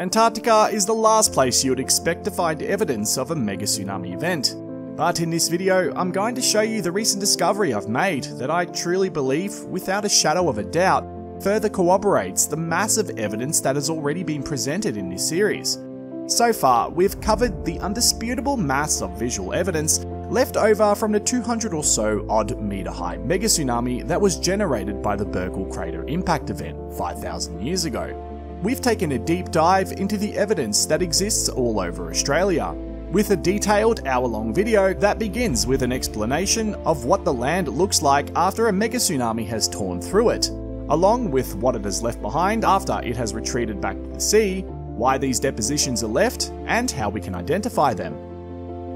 Antarctica is the last place you would expect to find evidence of a mega tsunami event. But in this video, I'm going to show you the recent discovery I've made that I truly believe, without a shadow of a doubt, further corroborates the massive evidence that has already been presented in this series. So far, we've covered the undisputable mass of visual evidence left over from the 200 or so odd meter high mega tsunami that was generated by the Burckle Crater impact event 5,000 years ago. We've taken a deep dive into the evidence that exists all over Australia, with a detailed hour long video that begins with an explanation of what the land looks like after a mega tsunami has torn through it, along with what it has left behind after it has retreated back to the sea, why these depositions are left, and how we can identify them.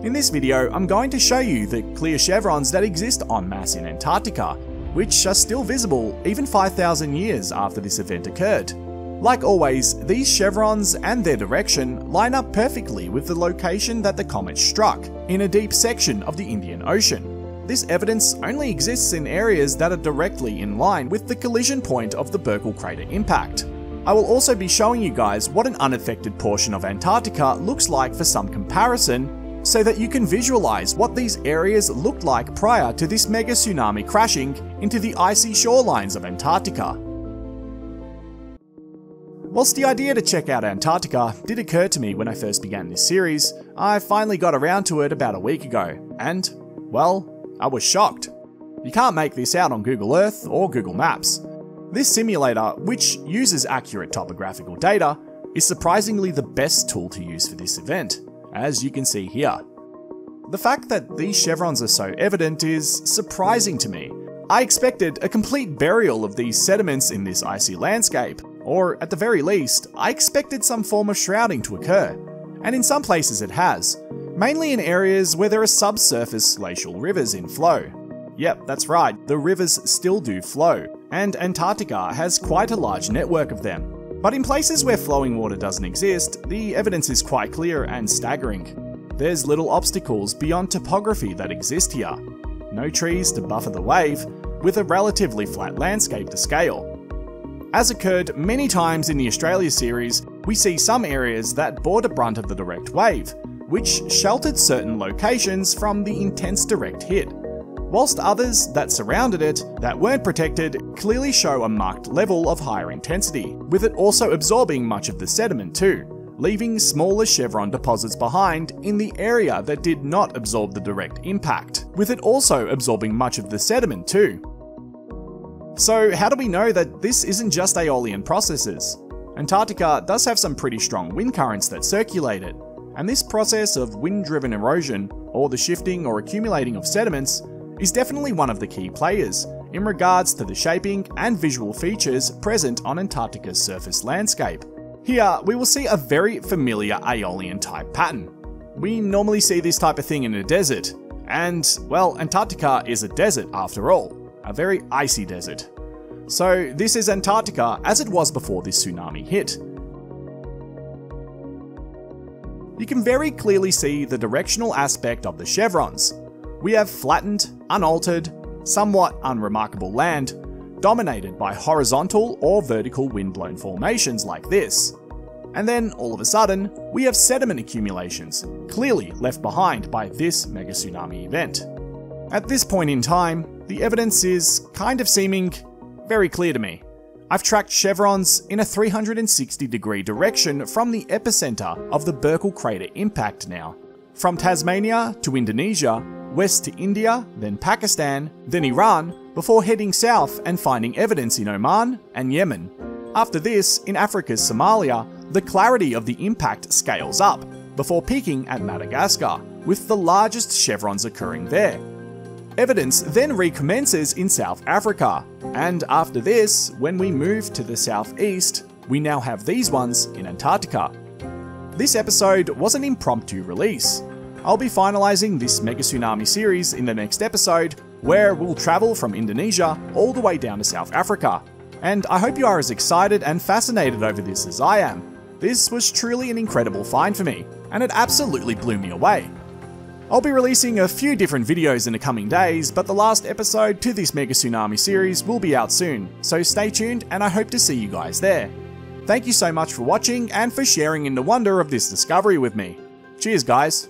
In this video, I'm going to show you the clear chevrons that exist en masse in Antarctica, which are still visible even 5,000 years after this event occurred. Like always, these chevrons and their direction line up perfectly with the location that the comet struck, in a deep section of the Indian Ocean. This evidence only exists in areas that are directly in line with the collision point of the Burckle crater impact. I will also be showing you guys what an unaffected portion of Antarctica looks like for some comparison so that you can visualize what these areas looked like prior to this mega tsunami crashing into the icy shorelines of Antarctica. Whilst the idea to check out Antarctica did occur to me when I first began this series, I finally got around to it about a week ago, and, well, I was shocked. You can't make this out on Google Earth or Google Maps. This simulator, which uses accurate topographical data, is surprisingly the best tool to use for this event as you can see here. The fact that these chevrons are so evident is surprising to me. I expected a complete burial of these sediments in this icy landscape, or at the very least, I expected some form of shrouding to occur. And in some places it has, mainly in areas where there are subsurface glacial rivers in flow. Yep, that's right, the rivers still do flow, and Antarctica has quite a large network of them. But in places where flowing water doesn't exist, the evidence is quite clear and staggering. There's little obstacles beyond topography that exist here. No trees to buffer the wave, with a relatively flat landscape to scale. As occurred many times in the Australia series, we see some areas that bore the brunt of the direct wave, which sheltered certain locations from the intense direct hit whilst others that surrounded it, that weren't protected, clearly show a marked level of higher intensity, with it also absorbing much of the sediment too, leaving smaller chevron deposits behind in the area that did not absorb the direct impact, with it also absorbing much of the sediment too. So how do we know that this isn't just aeolian processes? Antarctica does have some pretty strong wind currents that circulate it, and this process of wind-driven erosion, or the shifting or accumulating of sediments, is definitely one of the key players in regards to the shaping and visual features present on Antarctica's surface landscape. Here, we will see a very familiar Aeolian type pattern. We normally see this type of thing in a desert, and, well, Antarctica is a desert after all, a very icy desert. So, this is Antarctica as it was before this tsunami hit. You can very clearly see the directional aspect of the chevrons, we have flattened, unaltered, somewhat unremarkable land, dominated by horizontal or vertical windblown formations like this. And then, all of a sudden, we have sediment accumulations, clearly left behind by this mega tsunami event. At this point in time, the evidence is kind of seeming very clear to me. I've tracked chevrons in a 360 degree direction from the epicenter of the Burckle crater impact now. From Tasmania to Indonesia, west to India, then Pakistan, then Iran, before heading south and finding evidence in Oman and Yemen. After this, in Africa's Somalia, the clarity of the impact scales up, before peaking at Madagascar, with the largest chevrons occurring there. Evidence then recommences in South Africa, and after this, when we move to the southeast, we now have these ones in Antarctica. This episode was an impromptu release, I'll be finalising this Mega Tsunami series in the next episode, where we'll travel from Indonesia all the way down to South Africa. And I hope you are as excited and fascinated over this as I am. This was truly an incredible find for me, and it absolutely blew me away. I'll be releasing a few different videos in the coming days, but the last episode to this Mega Tsunami series will be out soon, so stay tuned and I hope to see you guys there. Thank you so much for watching and for sharing in the wonder of this discovery with me. Cheers, guys.